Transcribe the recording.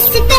sit down.